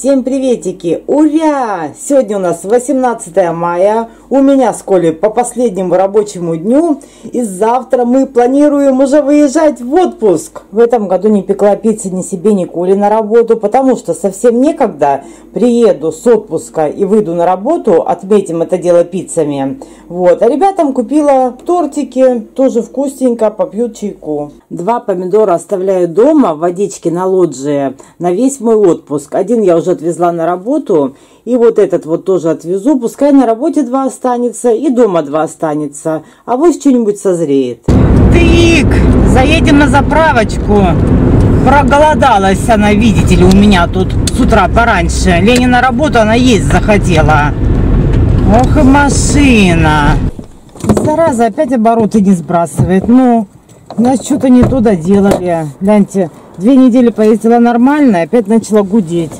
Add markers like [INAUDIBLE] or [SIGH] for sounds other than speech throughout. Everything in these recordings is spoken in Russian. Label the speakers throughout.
Speaker 1: Всем приветики! Ура! Сегодня у нас 18 мая. У меня с Колей по последнему рабочему дню. И завтра мы планируем уже выезжать в отпуск. В этом году не пекла пиццы ни себе, ни Коле на работу, потому что совсем некогда. Приеду с отпуска и выйду на работу, отметим это дело пиццами. Вот. А ребятам купила тортики, тоже вкусненько, попьют чайку. Два помидора оставляю дома в водичке на лоджии на весь мой отпуск. Один я уже отвезла на работу, и вот этот вот тоже отвезу. Пускай на работе два останется, и дома два останется. А вот что-нибудь созреет. Тык! Заедем на заправочку. Проголодалась она, видите ли, у меня тут с утра пораньше. Леня на работу, она есть захотела. Ох и машина. Зараза, опять обороты не сбрасывает. Ну, нас что-то не туда делали. Гляньте, две недели поездила нормально, опять начала гудеть.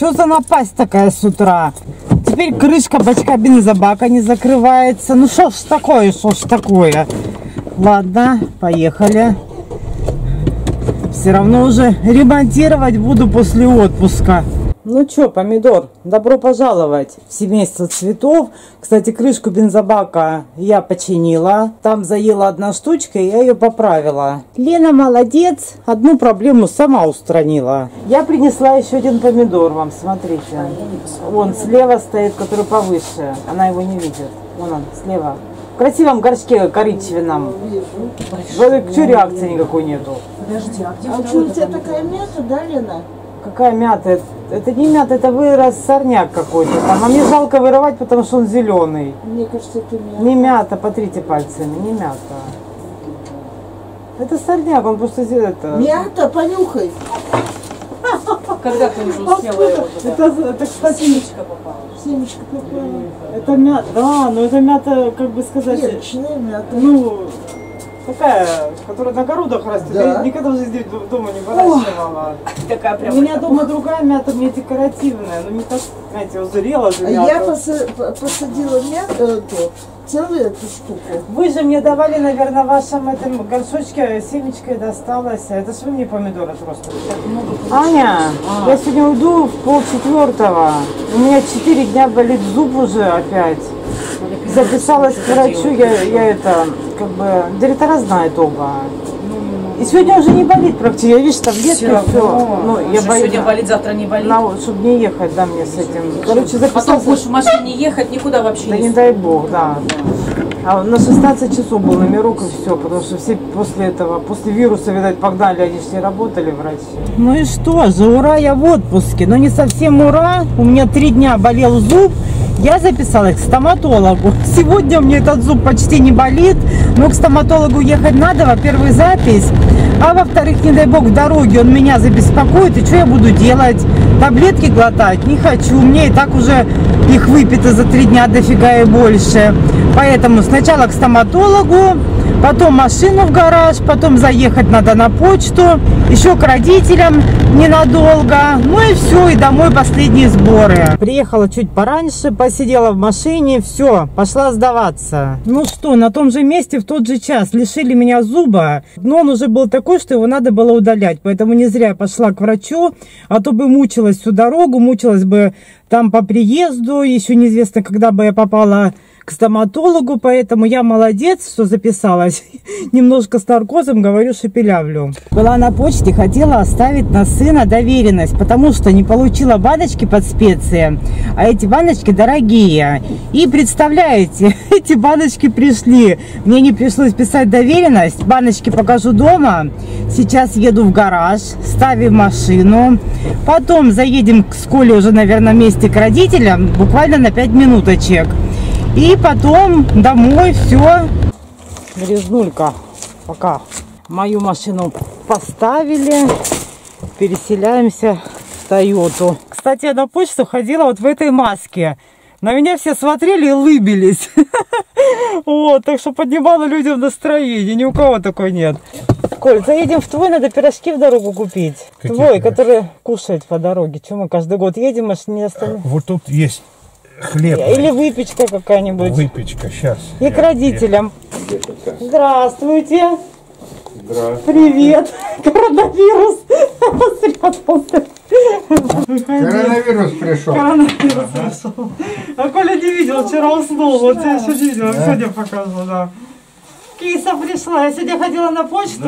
Speaker 1: Что за напасть такая с утра? Теперь крышка бачка бензобака не закрывается. Ну что ж такое, что ж такое? Ладно, поехали. Все равно уже ремонтировать буду после отпуска. Ну что, помидор, добро пожаловать в семейство цветов. Кстати, крышку бензобака я починила. Там заела одна штучка, и я ее поправила. Лена молодец, одну проблему сама устранила. Я принесла еще один помидор вам, смотрите. Вон слева стоит, который повыше. Она его не видит. Вон он, слева. В красивом горшке коричневом. Что реакции никакой нету?
Speaker 2: Подожди, а где а что, у тебя такая мята, да, Лена?
Speaker 1: Какая мята? Это не мята, это вырос сорняк какой-то там. А мне жалко вырывать, потому что он зеленый.
Speaker 2: Мне кажется, это мята.
Speaker 1: Не мята, потрите пальцами, не мята. Это сорняк, он просто это.
Speaker 2: Мята, понюхай.
Speaker 3: Когда ты уже успела его туда?
Speaker 1: Это, это, кстати,
Speaker 3: Семечко попало.
Speaker 2: Семечко попало.
Speaker 1: это мята, да, но это мята, как бы сказать,
Speaker 2: Перечная мята.
Speaker 1: ну, такая, которая на огородах растет.
Speaker 2: Да.
Speaker 1: Я никогда в жизни дома не выращивала.
Speaker 3: Такая
Speaker 1: У
Speaker 3: прям.
Speaker 1: меня дома другая мята, мне декоративная, но не так, знаете, узрела же
Speaker 2: А
Speaker 1: мята.
Speaker 2: я поса- по- посадила мяту, эту, целую эту штуку.
Speaker 1: Вы же мне давали, наверное, в вашем этом горшочке семечко и досталось. Это ж вы мне помидоры просто. Аня, я сегодня уйду в полчетвертого. У меня четыре дня болит зуб уже опять. Записалась к врачу, я, я это, как бы, директора знает оба. И сегодня уже не болит практически. Я вижу таблетки, все. Ну, я боюсь.
Speaker 3: сегодня болит, завтра не болит.
Speaker 1: чтобы не ехать, да, мне с этим. Короче,
Speaker 3: Потом
Speaker 1: записался.
Speaker 3: будешь в машине ехать, никуда вообще
Speaker 1: Да
Speaker 3: не
Speaker 1: не дай бог, да. А на 16 часов был номерок и все, потому что все после этого, после вируса, видать, погнали, они же не работали врачи. Ну и что же, ура, я в отпуске, но не совсем ура. У меня три дня болел зуб, я записалась к стоматологу. [LAUGHS] Сегодня мне этот зуб почти не болит, но к стоматологу ехать надо, во-первых, запись, а во-вторых, не дай бог, в дороге он меня забеспокоит, и что я буду делать? Таблетки глотать не хочу, мне и так уже их выпито за три дня дофига и больше. Поэтому сначала к стоматологу, потом машину в гараж, потом заехать надо на почту, еще к родителям ненадолго. Ну и все, и домой последние сборы. Приехала чуть пораньше, посидела в машине, все, пошла сдаваться. Ну что, на том же месте в тот же час лишили меня зуба, но он уже был такой, что его надо было удалять, поэтому не зря пошла к врачу, а то бы мучилась всю дорогу, мучилась бы там по приезду, еще неизвестно, когда бы я попала к стоматологу, поэтому я молодец, что записалась. [LAUGHS] Немножко с наркозом, говорю, шепелявлю. Была на почте, хотела оставить на сына доверенность, потому что не получила баночки под специи, а эти баночки дорогие. И представляете, [LAUGHS] эти баночки пришли. Мне не пришлось писать доверенность, баночки покажу дома. Сейчас еду в гараж, ставим машину. Потом заедем к школе уже, наверное, вместе к родителям, буквально на 5 минуточек. И потом домой все. Грязнулька. Пока. Мою машину поставили. Переселяемся в Тойоту. Кстати, я на почту ходила вот в этой маске. На меня все смотрели и улыбились. [LAUGHS] Вот, так что поднимала людям настроение. Ни у кого такой нет. Коль, заедем в твой, надо пирожки в дорогу купить.
Speaker 4: Какие
Speaker 1: твой,
Speaker 4: пирожки?
Speaker 1: которые кушают по дороге. Чем мы каждый год едем, аж не остальные.
Speaker 4: Вот тут есть хлеб.
Speaker 1: Или выпечка какая-нибудь.
Speaker 4: Выпечка, сейчас.
Speaker 1: И к родителям. Здравствуйте.
Speaker 5: Здравствуйте.
Speaker 1: Привет! Коронавирус спрятался.
Speaker 4: Коронавирус пришел.
Speaker 1: Коронавирус пришел. А Коля не видел, вчера уснул. Вот я еще не видела, сегодня покажу, да. Киса пришла, я сегодня ходила на почту.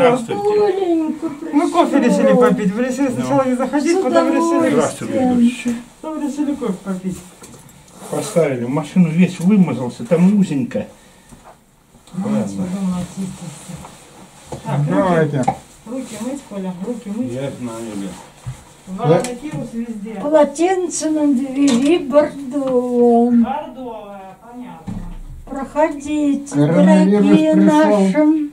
Speaker 1: Мы кофе решили попить. Мы решили сначала не заходить, потом решили,
Speaker 5: Здравствуйте,
Speaker 1: потом решили кофе попить.
Speaker 5: Поставили. Машину весь вымазался, там узенько.
Speaker 1: Очистился. Так, руки,
Speaker 4: Давайте.
Speaker 1: руки мыть, Коля, руки мыть.
Speaker 5: Я знаю, Лен.
Speaker 1: Коронавирус везде.
Speaker 2: Полотенце на двери бордовое.
Speaker 1: Бордовая, понятно.
Speaker 2: Проходите,
Speaker 4: Коронавирус
Speaker 2: дорогие
Speaker 4: пришел.
Speaker 2: наши.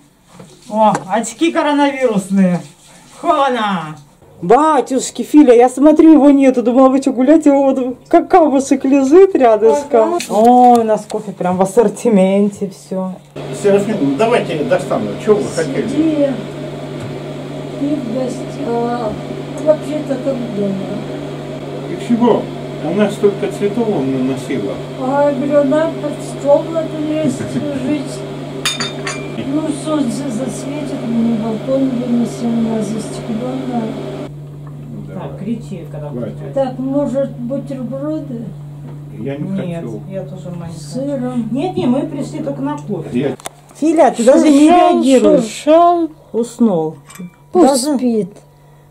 Speaker 1: О, очки коронавирусные. Хона! Батюшки, Филя, я смотрю, его нету. Думала, вы что, гулять, его вот как камушек лежит рядышком. О, у нас кофе прям в ассортименте все.
Speaker 5: Серафим, давайте я достану. Что вы хотели?
Speaker 2: Где? И в гостях. Вообще-то как дома.
Speaker 5: И чего? Она столько цветов вам наносила.
Speaker 2: А я говорю, надо под стол надо лезть, жить. Ну, солнце засветит, мы на балкон вынесем на застекленно.
Speaker 1: Так, кричи, когда
Speaker 5: Хватит.
Speaker 2: Так, может, бутерброды
Speaker 5: Я не
Speaker 1: Нет,
Speaker 5: хочу.
Speaker 1: я тоже маленькая.
Speaker 2: сыром?
Speaker 1: Нет, нет, мы пришли только на кофе.
Speaker 5: Я
Speaker 1: Филя, ты даже не реагируешь.
Speaker 2: шуршал.
Speaker 1: Уснул.
Speaker 2: Пусть
Speaker 1: Даже
Speaker 2: спит.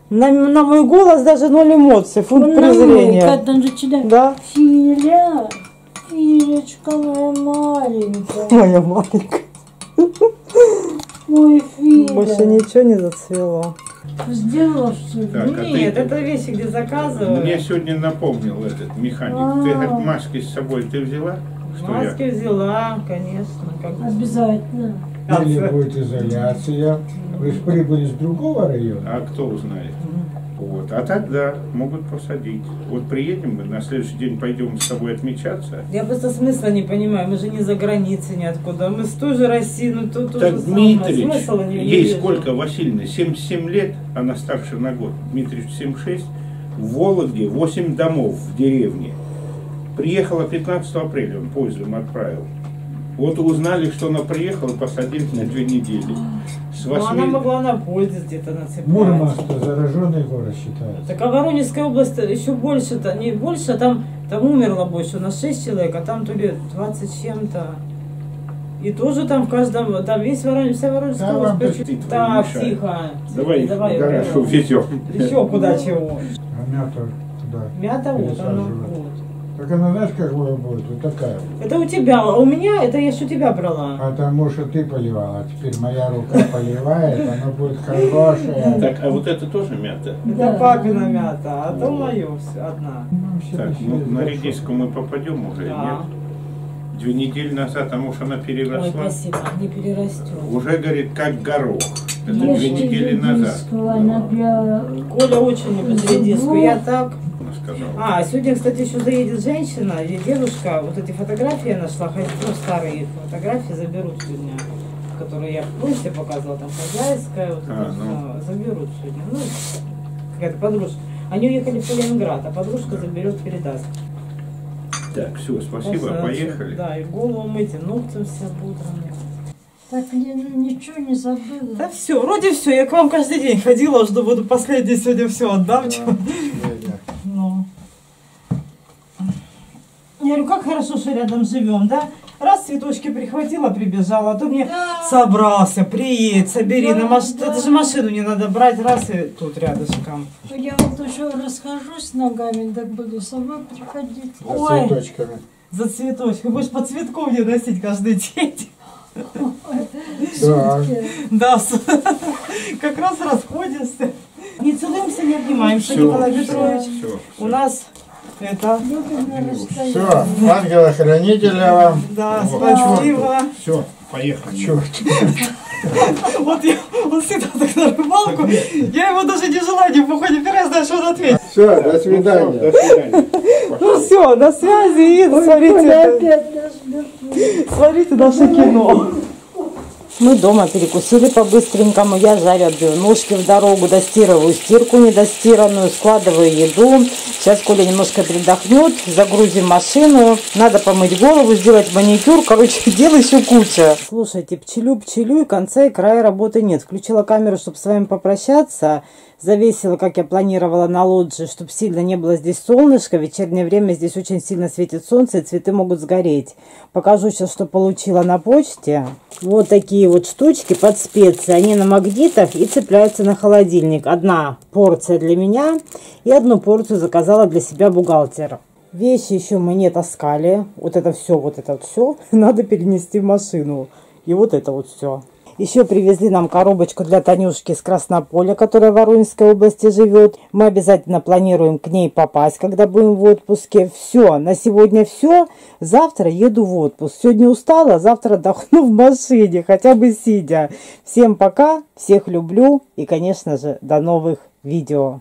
Speaker 1: на, на мой голос даже ноль эмоций, фунт презрения. Да?
Speaker 2: Филя, Филечка моя маленькая,
Speaker 1: Моя маленькая.
Speaker 2: мой Филя.
Speaker 1: Больше ничего не зацвело.
Speaker 2: Сделала ли?
Speaker 5: Так, а ты-
Speaker 1: Нет, это вещи, где заказывают.
Speaker 5: Мне сегодня напомнил этот механик. Ты говорит, маски с собой ты взяла? Что я?
Speaker 1: Маски взяла, конечно. Как...
Speaker 2: Обязательно.
Speaker 4: Или будет изоляция. Вы же прибыли с другого района.
Speaker 5: А кто узнает? Вот. А тогда могут посадить. Вот приедем, мы на следующий день пойдем с тобой отмечаться.
Speaker 1: Я просто смысла не понимаю, мы же не за границей ниоткуда, мы с той же России, ну то, то
Speaker 5: Так
Speaker 1: же самое.
Speaker 5: Дмитрич,
Speaker 1: Смысла не
Speaker 5: ей
Speaker 1: вижу.
Speaker 5: сколько, Васильевна? 77 лет, она старше на год. Дмитрич 76. В Вологде 8 домов в деревне. Приехала 15 апреля, он поездом отправил. Вот узнали, что она приехала, посадили на две недели. С
Speaker 1: Ну, она
Speaker 5: 8...
Speaker 1: могла на поезде где-то нацепать.
Speaker 4: Мурманск-то зараженный город считается.
Speaker 1: Так а Воронежская область еще больше-то, не больше, а там, там умерло больше, у нас 6 человек, а там то ли 20 с чем-то. И тоже там в каждом, там весь Воронеж, вся Воронежская
Speaker 4: Да,
Speaker 1: область.
Speaker 5: пустить
Speaker 1: Так,
Speaker 5: твои мешают.
Speaker 1: тихо.
Speaker 5: Давай их в гараж увезем.
Speaker 1: Еще куда чего.
Speaker 4: А мята туда.
Speaker 1: Мята вот она.
Speaker 4: Так она знаешь, какая будет? Вот такая.
Speaker 1: Это у тебя, а у меня, это я ж у тебя брала.
Speaker 4: Потому что ты поливала. Теперь моя рука поливает, оно будет хорошее.
Speaker 5: Так, а вот это тоже мята?
Speaker 1: Это папина мята, а то мое все, одна.
Speaker 4: Ну, все
Speaker 5: Так, ну, на редиску мы попадем уже, нет? Две недели назад, а может она
Speaker 1: Ой,
Speaker 5: переросла?
Speaker 1: спасибо, не перерастет.
Speaker 5: Уже, говорит, как горох. Это две недели назад.
Speaker 2: она для...
Speaker 1: Коля очень любит редиску, я так.
Speaker 5: Она сказала.
Speaker 1: А, сегодня, кстати, еще заедет женщина или девушка. Вот эти фотографии я нашла, ну, старые фотографии заберут сегодня, которые я в Польше показывала, там хозяйская, вот
Speaker 5: А,
Speaker 1: это
Speaker 5: ну.
Speaker 1: заберут сегодня. Ну, какая-то подружка. Они уехали в Ленинград, а подружка заберет, передаст.
Speaker 5: Так, все, спасибо,
Speaker 1: Просто,
Speaker 5: поехали.
Speaker 1: Да, и голову мыть, и ногти все пудраны.
Speaker 2: Так, я ничего не забыла.
Speaker 1: Да все, вроде все. Я к вам каждый день ходила, жду, буду последний сегодня все отдам. чё. Ну. Я говорю, как хорошо, что рядом живем, да? Раз цветочки прихватила, прибежала, а то мне собрался, приедь, собери, на маш...
Speaker 2: Да,
Speaker 1: это же машину не надо брать, раз и тут рядышком.
Speaker 2: Я вот еще расхожусь ногами, так буду сама приходить.
Speaker 4: За
Speaker 1: Ой.
Speaker 4: цветочками.
Speaker 1: За цветочки, будешь по цветку мне носить каждый день.
Speaker 4: Да.
Speaker 1: Да, с- [LAUGHS] как раз расходишься. Не целуемся, не обнимаемся,
Speaker 5: Всё,
Speaker 1: Николай Петрович.
Speaker 5: всё,
Speaker 1: У нас это.
Speaker 4: Все, ангела-хранителя вам.
Speaker 1: да,
Speaker 5: Вот.
Speaker 1: спасибо.
Speaker 5: Все, поехали.
Speaker 4: Черт. [LAUGHS]
Speaker 1: Вот я, он всегда так на рыбалку, я ему даже не желаю не выходит, я знаю, что он ответит.
Speaker 4: Все, до
Speaker 5: Ну,
Speaker 4: свидания.
Speaker 5: До свидания. [LAUGHS]
Speaker 1: Ну все, на связи, и смотрите, смотрите наше кино. Мы дома перекусили по-быстренькому. Я жарю отбивнушки в дорогу, достирываю стирку недостиранную, складываю еду. Сейчас Коля немножко передохнет, загрузим машину. Надо помыть голову, сделать маникюр. Короче, [LAUGHS] дел еще куча. Слушайте, пчелю-пчелю и конца и края работы нет. Включила камеру, чтобы с вами попрощаться завесила, как я планировала, на лоджии, чтобы сильно не было здесь солнышко. В вечернее время здесь очень сильно светит солнце, и цветы могут сгореть. Покажу сейчас, что получила на почте. Вот такие вот штучки под специи. Они на магнитах и цепляются на холодильник. Одна порция для меня и одну порцию заказала для себя бухгалтер. Вещи еще мы не таскали. Вот это все, вот это все [LAUGHS] надо перенести в машину. И вот это вот все. Еще привезли нам коробочку для Танюшки из Краснополя, которая в Воронежской области живет. Мы обязательно планируем к ней попасть, когда будем в отпуске. Все, на сегодня все. Завтра еду в отпуск. Сегодня устала, завтра отдохну [LAUGHS] в машине, хотя бы сидя. Всем пока, всех люблю и, конечно же, до новых видео.